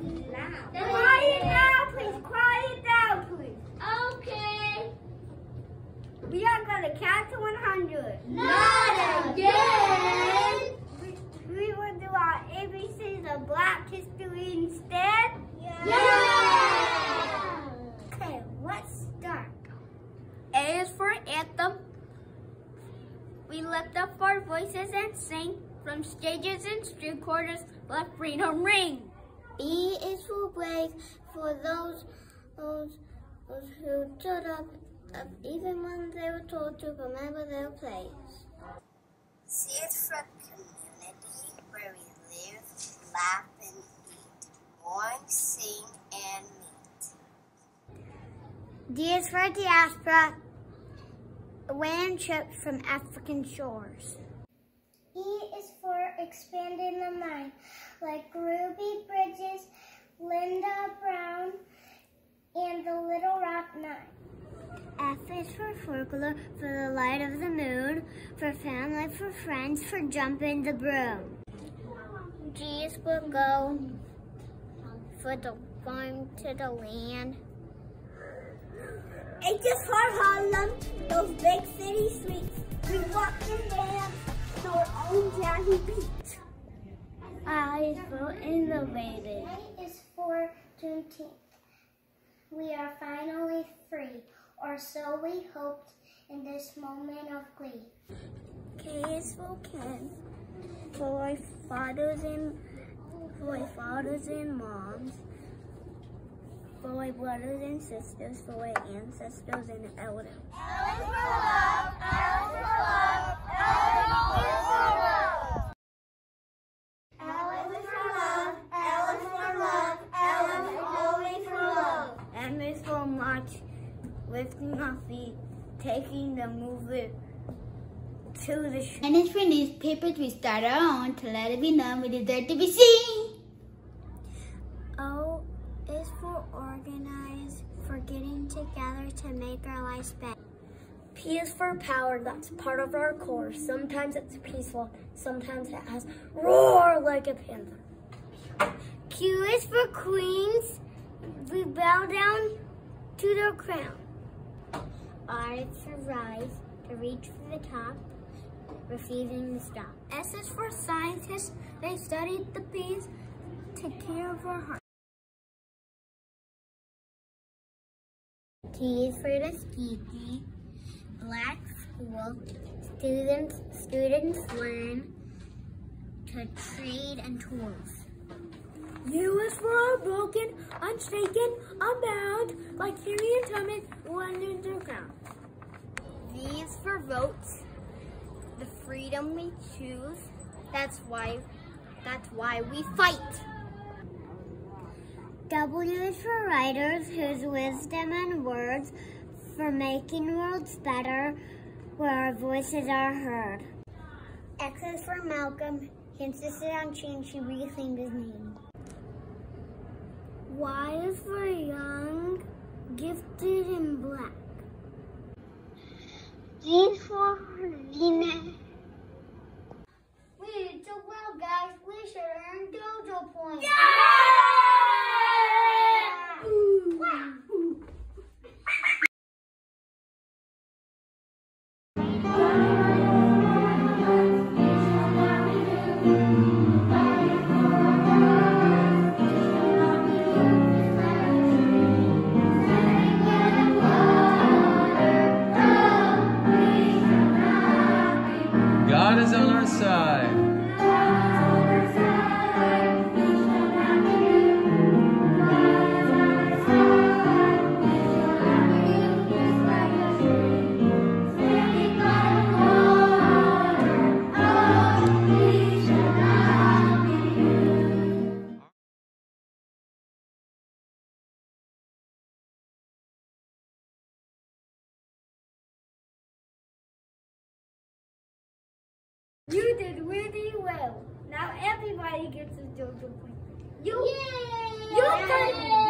really loud. Quiet down, please. Quiet down, please. Okay. We are going to count to 100. Not again. We, we will do our ABCs of Black History instead. Yeah. yeah. Okay, let's start. A is for anthem. We lift up our voices and sing from stages and street corners, let freedom ring. B is for brave, for those, those, those who stood up, up even when they were told to remember their place. C is for community, where we live, laugh, and eat, born, sing, and meet. D is for diaspora, land trips from African shores. E is for expanding the mind, like Ruby Bridges, Linda Brown, and the Little Rock Nine. F is for folklore, for the light of the moon, for family, for friends, for jumping the broom. G is for go, for the farm to the land. H is for Harlem, those big city streets. Own beat. I is for innovative. A is for Juneteenth. We are finally free, or so we hoped in this moment of glee. K is for Ken, for our fathers and for our fathers and moms, for my brothers and sisters, for my ancestors and elders. L is for love, L is for love, L is for love. L is for love, L is for love, L is always for love. M is for march, lifting our feet, taking the movement to the street. And it's for newspapers we start our own to let it be known we deserve to be seen. Oh, o is for organize, for getting together to make our lives better. P is for power, that's part of our core. Sometimes it's peaceful, sometimes it has roar like a panther. Q is for queens, we bow down to their crown. R is for rise, to reach for the top, refusing to stop. S is for scientists, they studied the bees, take care of our heart. T is for Tuskegee, Black School. Students students learn to trade and tools. U is for broken, unshaken, unbound, like Harriet Tubman, one in the ground. V is for votes, the freedom we choose. That's why, that's why we fight. W is for writers whose wisdom and words for making worlds better where our voices are heard. X is for Malcolm. He insisted on change. He reclaimed his name. Y is for young, gifted, in black. Is for Lena. God is on our side. You did really well. Now everybody gets a dojo point. You, could, you